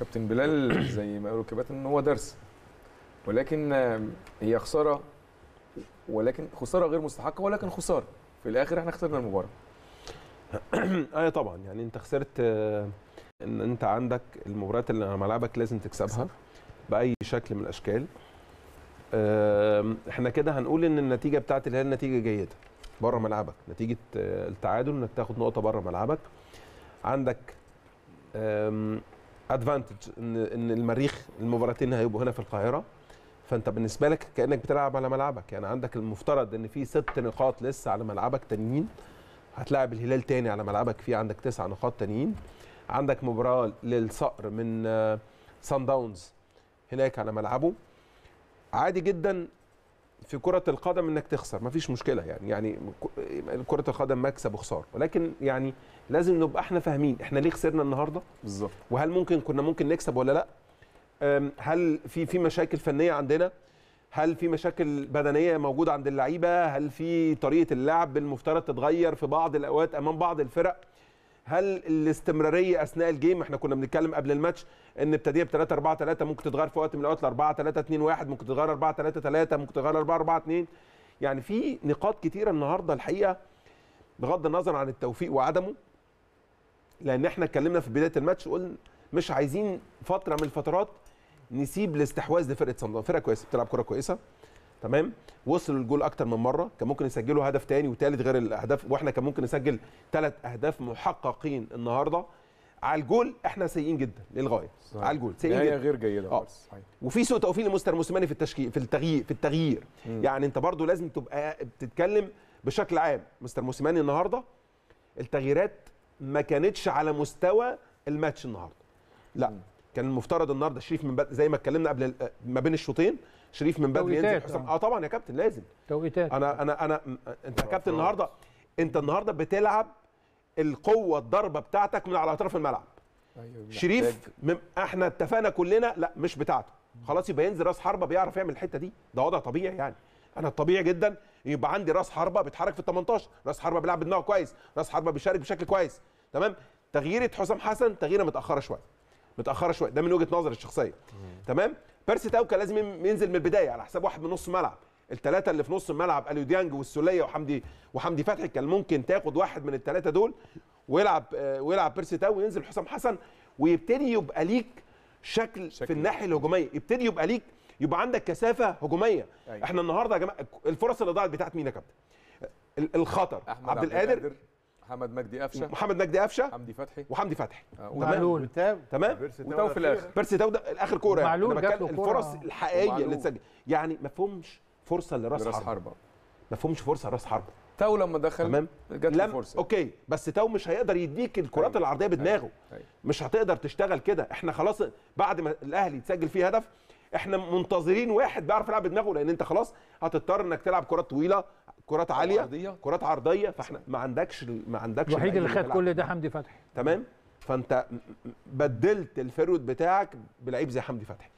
كابتن بلال زي ما قالوا كباتن إن هو درس. ولكن هي خسارة ولكن خسارة غير مستحقة ولكن خسارة. في الآخر إحنا خسرنا المباراة. أيوه طبعا. يعني أنت خسرت آه، إن أنت عندك المباريات اللي على ملعبك لازم تكسبها بأي شكل من الأشكال. إحنا كده هنقول إن النتيجة بتاعت الهلال نتيجه جيده بره ملعبك. نتيجة آه، التعادل إنك تاخد نقطة بره ملعبك. عندك ادفانتج ان إن المريخ المباراتين هيبقوا هنا في القاهرة. فأنت بالنسبة لك كأنك بتلعب على ملعبك. يعني عندك المفترض إن في ست نقاط لسه على ملعبك تانيين. هتلاعب الهلال تاني على ملعبك. في عندك تسع نقاط تانيين. عندك مباراة للصقر من سان داونز هناك على ملعبه. عادي جدا في كرة القدم إنك تخسر مفيش مشكلة يعني يعني كرة القدم مكسب وخسارة ولكن يعني لازم نبقى إحنا فاهمين إحنا ليه خسرنا النهارده؟ بالظبط. وهل ممكن كنا ممكن نكسب ولا لأ؟ هل في في مشاكل فنية عندنا؟ هل في مشاكل بدنية موجودة عند اللعيبة؟ هل في طريقة اللعب المفترض تتغير في بعض الأوقات أمام بعض الفرق؟ هل الاستمرارية أثناء الجيم إحنا كنا بنتكلم قبل الماتش إن ابتديها ب 3 4 3 ممكن تتغير في وقت من الأوقات ل 4 3 2 1 ممكن تتغير 4 3 3 ممكن تتغير 4 4 2 يعني في نقاط كتيرة النهارده الحقيقة بغض النظر عن التوفيق وعدمه لأن إحنا اتكلمنا في بداية الماتش قلنا مش عايزين فترة من الفترات نسيب الاستحواذ لفرقة صن داونز فرقة كويسة بتلعب كرة كويسة. تمام؟ وصلوا الجول أكتر من مرة كان ممكن يسجلوا هدف تاني وتالت غير الأهداف وإحنا كان ممكن نسجل ثلاث أهداف محققين النهارده. على الجول إحنا سيئين جدا للغاية صحيح. على الجول سيئين جدا. غير جيدة صحيح. وفي سوء توفيق لمستر موسيماني في التشكيل في التغيير في التغيير. مم. يعني أنت برضو لازم تبقى بتتكلم بشكل عام. مستر موسيماني النهارده التغييرات ما كانتش على مستوى الماتش النهارده. لا مم. كان المفترض النهارده شريف من زي ما اتكلمنا قبل ما بين الشوطين شريف من بدري ينزل حسام آه. آه طبعا يا كابتن لازم. توقيتات. أنا أنا أنا أنت يا كابتن. النهارده أنت النهارده بتلعب القوة الضربة بتاعتك من على أطراف الملعب. أيوة، شريف مم إحنا اتفقنا كلنا لا مش بتاعته. خلاص يبقى ينزل راس حربة بيعرف يعمل الحتة دي. ده وضع طبيعي يعني. أنا الطبيعي جدا يبقى عندي راس حربة بيتحرك في ال 18 راس حربة بيلعب بدماغه كويس. راس حربة بيشارك بشكل كويس. تمام؟ تغييرة حسام حسن تغييرة متأخرة شوية. متأخرة شوية. ده من وجهة نظري الشخصية. تمام؟ بيرسي تاو كان لازم ينزل من البداية على حساب واحد من نص الملعب الثلاثه اللي في نص الملعب أليو ديانج والسولية وحمدي وحمدي فتحي كان ممكن تاخد واحد من الثلاثه دول ويلعب آه، ويلعب بيرسي تاو وينزل حسام حسن ويبتدي يبقى ليك شكل, شكل. في الناحية الهجومية. يبتدي يبقى ليك يبقى عندك كثافة هجومية. أيوة. إحنا النهارده يا جماعة الفرص اللي ضاعت بتاعت مين يا كابتن؟ ال- الخطر. عبد القادر. محمد مجدي قفشة. محمد مجدي قفشة. حمدي فتحي. وحمدي فتحي. آه، تمام. معلول تمام. وتو في الآخر. بيرسي تاو ده الآخر كورة يعني. جات بتكلم. الفرص الحقيقية اللي. اتسجل. يعني ما فهمش فرصة لراس راس حربة. ما فهمش فرصة لراس حربة. تو لما دخل تمام. جات له لم فرصة. okay. بس تاو مش هيقدر يديك الكرات أيوة. العرضية بدماغه. أيوة. مش هتقدر تشتغل كده. إحنا خلاص بعد ما الأهلي يتسجل فيه هدف إحنا منتظرين واحد بيعرف يلعب بدماغه لأن أنت خلاص هتضطر إنك تلعب كرات طويلة كرات عالية عرضية. كرات عرضية فإحنا ما عندكش ما عندكش الوحيد اللي خد. كل ده حمدي فتحي تمام فأنت بدلت ال forward بتاعك بلعيب زي حمدي فتحي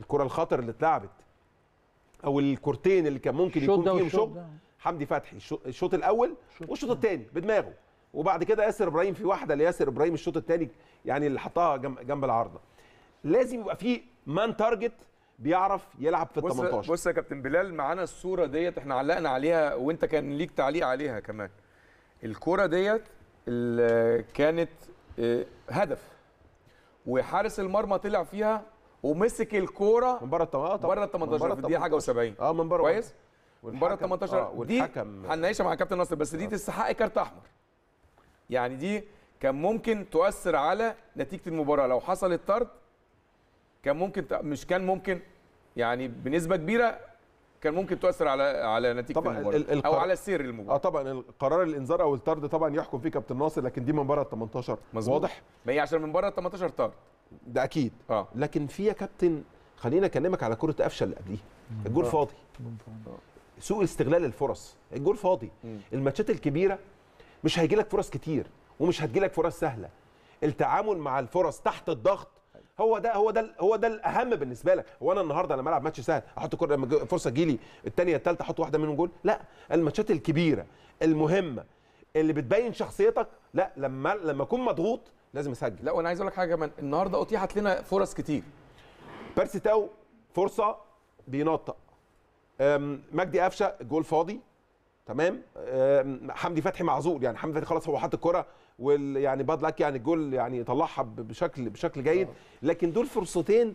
الكرة الخطر اللي اتلعبت أو الكورتين اللي كان ممكن يكون فيهم شغل. حمدي فتحي الشو- الشوط الأول الشوط والشوط الثاني بدماغه وبعد كده ياسر إبراهيم في واحدة لياسر إبراهيم الشوط الثاني يعني اللي حطها جنب, جنب العارضة لازم يبقى في man target بيعرف يلعب في ال بص 18 بص يا كابتن بلال معانا الصورة ديت إحنا علقنا عليها وانت كان ليك تعليق عليها كمان. الكوره ديت اللي كانت آه، هدف وحارس المرمى طلع فيها ومسك الكورة من بره التم- آه طبعاً. بره ال من 18 في الدقيقة حاجة و70 آه من بره. كويس؟ والحكم- بره ال 18 آه دي والحكم. هنناقشها مع كابتن ناصر بس دي تستحق كارت أحمر. يعني دي كان ممكن تؤثر على نتيجة المباراة. لو حصل الطرد كان ممكن ت- مش كان ممكن يعني بنسبة كبيرة كان ممكن تؤثر على على نتيجة طبعاً المباراة ال- ال- أو على سير آه المباراه طبعا القرار الإنذار أو الطرد طبعا يحكم فيه كابتن ناصر لكن دي من بره ال 18 مظبوط. واضح؟ ما هي عشان من بره ال 18 طرد. ده أكيد. آه. لكن في يا كابتن خلينا أكلمك على كرة قفشة اللي قبليها. الجول فاضي. سوء استغلال الفرص. الجول فاضي. الماتشات الكبيرة مش هيجي لك فرص كتير ومش هتجي لك فرص سهلة. التعامل مع الفرص تحت الضغط هو ده هو ده هو ده الأهم بالنسبة لك. هو أنا النهارده لما العب ماتش سهل أحط كرة لما فرصة تجي لي الثانية الثالثه أحط واحدة منهم جول؟ لا. الماتشات الكبيرة المهمة اللي بتبين شخصيتك لا. لما لما أكون مضغوط لازم أسجل. لا وأنا عايز أقول لك حاجة كمان. النهارده اتيحت لنا فرص كتير. بيرسي تاو فرصة بينطق. مجدي قفشة الجول فاضي. تمام؟ حمدي فتحي معذور يعني حمدي فتحي خلاص هو حط الكرة وال يعني bad luck يعني الجول يعني طلعها بشكل بشكل جيد. لكن دول فرصتين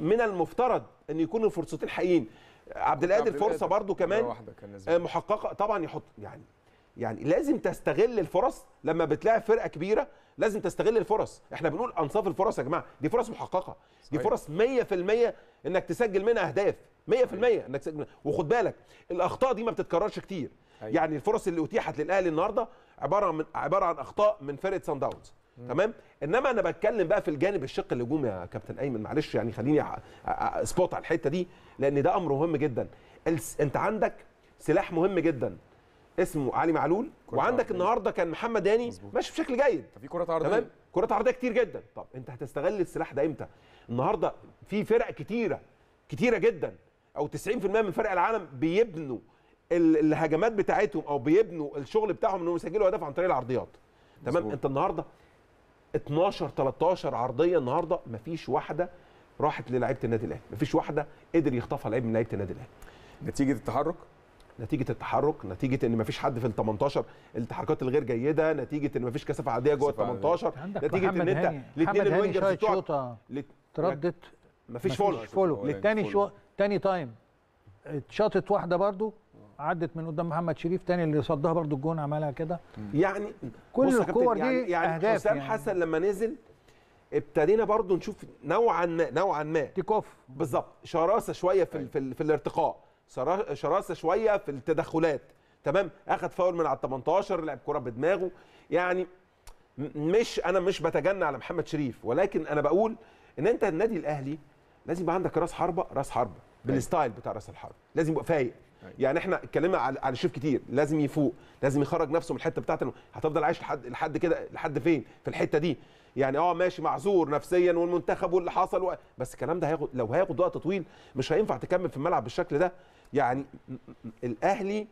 من المفترض إن يكونوا فرصتين حقيقيين. عبد القادر فرصة برده كمان آه، محققه طبعا يحط يعني يعني لازم تستغل الفرص. لما بتلاعب فرقة كبيرة لازم تستغل الفرص. إحنا بنقول أنصاف الفرص يا جماعة. دي فرص محققة. دي. فرص 100% إنك تسجل منها أهداف. 100% إنك. وخد بالك الأخطاء دي ما بتتكررش كتير. أيوة. يعني الفرص اللي أتيحت للأهلي النهارده عبارة عن عبارة عن أخطاء من فرقة سان داونز تمام؟ إنما أنا بتكلم بقى في الجانب الشق الهجومي يا كابتن أيمن. معلش يعني خليني spot على الحتة دي لأن ده أمر مهم جدا. الس- أنت عندك سلاح مهم جدا اسمه علي معلول وعندك عرضية. النهارده كان محمد هاني مظبوط. ماشي بشكل جيد. في كره عرضية؟ تمام؟ كرات عرضية كتير جدا. طب أنت هتستغل السلاح ده إمتى؟ النهارده في فرق كتيرة كتيرة جدا. أو 90% من فرق العالم بيبنوا ال- الهجمات بتاعتهم أو بيبنوا الشغل بتاعهم إنهم يسجلوا أهداف عن طريق العرضيات. تمام. أنت النهارده 12 13 عرضية النهارده مفيش واحدة راحت للعيبة النادي الأهلي. مفيش واحدة قدر يخطفها لعيب من لعيبة النادي الأهلي. نتيجة التحرك؟ نتيجة التحرك نتيجة إن مفيش حد في ال 18 التحركات الغير جيدة نتيجة إن مفيش كثافة عادية جوه ال كثافة عادية. 18 عندك نتيجة إن أنت الاثنين الوينجرز الات- تردت مفيش فولو. فولو. شو تاني تايم. اتشاطت واحدة برضو عدت من قدام محمد شريف تاني اللي صدها برضو الجون عملها كده. يعني كل الكور دي يعني, يعني أهداف حسام يعني. حسن لما نزل ابتدينا برضو نشوف نوعا ما نوعا ما. take off بالظبط. شراسة شوية في في, في الارتقاء. شراسة شوية في التدخلات. تمام؟ اخذ فاول من على ال 18 لعب كرة بدماغه. يعني مش أنا مش بتجنى على محمد شريف ولكن أنا بقول إن أنت النادي الأهلي لازم يبقى عندك راس حربة راس حربة بال style بتاع راس الحربه لازم يبقى فايق. أيوة. يعني إحنا اتكلمنا على على شريف كتير. لازم يفوق لازم يخرج نفسه من الحتة بتاعته. هتفضل عايش لحد لحد كده لحد فين؟ في الحتة دي. يعني آه ماشي معذور نفسيا والمنتخب واللي حصل و... بس الكلام ده هياخد لو هياخد وقت طويل مش هينفع تكمل في الملعب بالشكل ده. يعني الأهلي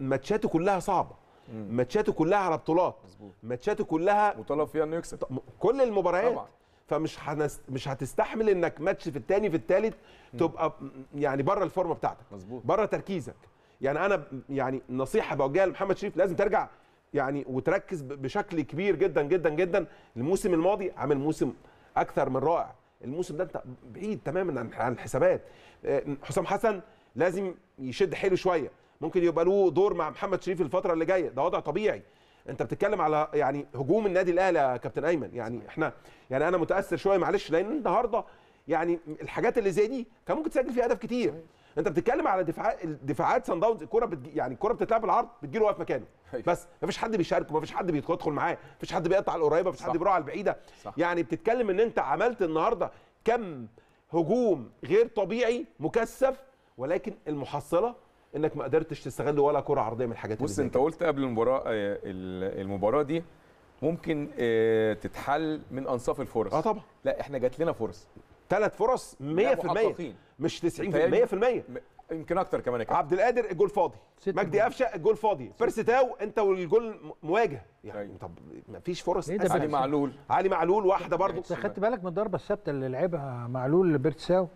ماتشاته كلها صعبة. ماتشاته كلها على بطولات. ماتشاته كلها مطالب فيها إنه يكسب. كل المباريات. طبعا. فمش هنست... مش هتستحمل إنك ماتش في الثاني في الثالث تبقى يعني بره الفورمة بتاعتك مظبوط. بره تركيزك. يعني أنا يعني نصيحة بوجهها لمحمد شريف لازم ترجع يعني وتركز بشكل كبير جدا جدا جدا. الموسم الماضي عامل موسم أكثر من رائع. الموسم ده أنت بعيد تماما عن عن الحسابات. آه، حسام حسن لازم يشد حيله شوية. ممكن يبقى له دور مع محمد شريف الفترة اللي جاية. ده وضع طبيعي. انت بتتكلم على يعني هجوم النادي الاهلي يا كابتن ايمن يعني إحنا يعني أنا متاثر شوية معلش لأن النهارده يعني الحاجات اللي زي دي كان ممكن تسجل فيها اهداف كتير انت بتتكلم على دفاعات دفاعات سان داونز الكوره بتجي يعني الكوره بتتلعب بالعرض بتجي له واقف مكانه أيوة. بس مفيش حد بيشاركه مفيش حد بيدخل معاه مفيش حد بيقطع القريبة مفيش. حد بيروح على البعيدة صح. يعني بتتكلم ان انت عملت النهارده كم هجوم غير طبيعي مكثف ولكن المحصلة انك ما قدرتش تستغل ولا كرة عرضية من الحاجات اللي بص انت كده. قلت قبل المباراة آه، ال- المباراة دي ممكن آه، تتحل من أنصاف الفرص. آه طبعا. لا إحنا جات لنا فرص. ثلاث فرص 100% محققين. مش 90% 100% م- يمكن أكتر كمان يا كابتن. عبد القادر الجول فاضي. مجدي. قفشة الجول فاضي. بيرسي تاو انت والجول مواجه. يعني أيوة. طب ما فيش فرص إيه. علي معلول. علي معلول واحدة برضو انت خدت بالك من الضربة الثابتة اللي لعبها معلول لبيرسي تاو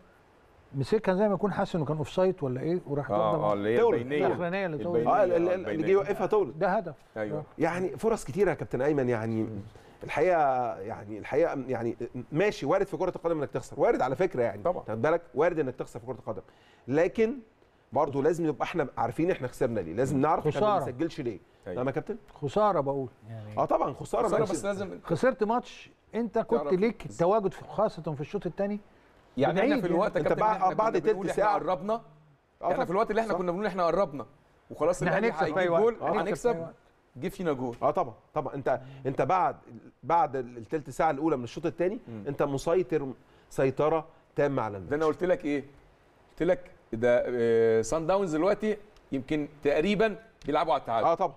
مسكها زي ما يكون حاسس إنه كان offside ولا إيه وراح آه آه اللي هي تولد. البينية الاخرانيه اللي تولد. البينية، آه ال- ال- آه، اللي. جه يوقفها تولد ده هدف أيوه يعني فرص كتيرة يا كابتن أيمن يعني الحقيقة يعني الحقيقة يعني ماشي وارد في كرة القدم إنك تخسر وارد على فكرة يعني طبعا. خد بالك وارد إنك تخسر في كرة القدم لكن برضه لازم نبقى إحنا عارفين إحنا خسرنا ليه لازم نعرف إحنا ما خسارة. بنسجلش ليه أيوة. تمام يا كابتن خسارة بقول يعني آه طبعا خسارة خسارة معلش. بس لازم خسرت ماتش أنت كنت ليك التواجد في خاصة في الشوط الثاني يعني إحنا في الوقت يا انت كابتن بعد- إحنا بعد تلت. إحنا قربنا آه إحنا طبعا. في الوقت اللي إحنا. كنا بنقول إحنا قربنا وخلاص إحنا هنكسب وقت جول هنكسب أي هنكسب وقت. جه فينا جول آه طبعا طبعا انت انت بعد بعد الثلث ساعة الأولى من الشوط الثاني انت مسيطر سيطرة تامه على ده أنا الماتش قلت لك إيه قلت لك ده آه، سان داونز دلوقتي يمكن تقريبا بيلعبوا على التعادل آه طبعا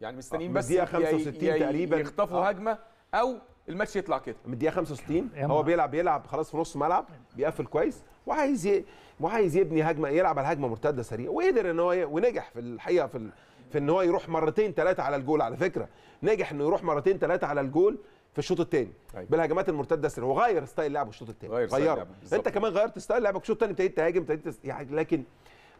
يعني مستنيين من بس يا- 65 يا- تقريباً. يخطفوا آه. هجمة أو الماتش يطلع كده. من الدقيقة 65 يا هو بيلعب بيلعب خلاص في نص ملعب بيقفل كويس وعايز ي... وعايز يبني هجمة يلعب على هجمه مرتدة سريعة وقدر إن هو ي... ونجح في الحقيقة في ال... في إن هو يروح مرتين ثلاثة على الجول على فكرة. نجح إنه يروح مرتين ثلاثة على الجول في الشوط الثاني أيوة. بالهجمات المرتدة السريعة هو غير style لعبه الشوط الثاني غير style غيره. لعبه، بالظبط. أنت كمان غيرت style لعبك الشوط الثاني ابتديت تهاجم ابتديت يعني لكن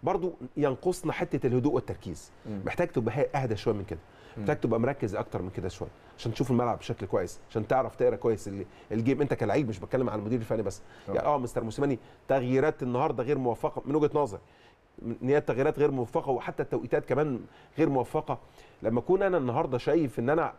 برضو ينقصنا حتة الهدوء والتركيز. محتاج تبقى أهدى شوية من كده. محتاج تبقى مركز أكتر من كده شوية عشان تشوف الملعب بشكل كويس عشان تعرف تقرأ كويس ال- ال game. أنت كلعيب مش بتكلم عن المدير الفني بس. يعني آه مستر موسيماني تغييرات النهارده غير موفقة من وجهة نظري. ان هي التغييرات غير موفقة وحتى التوقيتات كمان غير موفقة. لما أكون أنا النهارده شايف إن أنا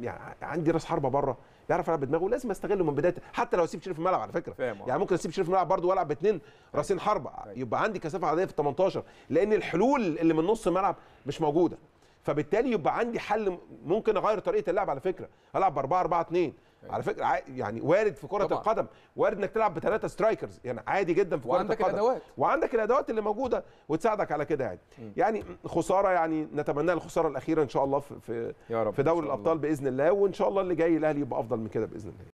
يعني عندي راس حربة بره بيعرف يلعب بدماغه لازم أستغله من بدايه حتى لو أسيب شريف في الملعب على فكرة. يعني ممكن أسيب شريف في الملعب برضه وألعب باثنين راسين حربة. يبقى عندي كثافة عاديه في ال 18 لأن الحلول اللي من نص الملعب مش موجودة. فبالتالي يبقى عندي حل ممكن أغير طريقة اللعب على فكرة. ألعب ب 4 4 2 على فكرة يعني وارد في كرة طبعاً. القدم وارد إنك تلعب بثلاثة سترايكرز يعني عادي جدا في كرة وعندك القدم الأدوات. وعندك الأدوات اللي موجودة وتساعدك على كده يعني يعني خسارة يعني نتمنى الخسارة الأخيرة إن شاء الله في في, في دوري. الأبطال بإذن الله وإن شاء الله اللي جاي الأهلي يبقى أفضل من كده بإذن الله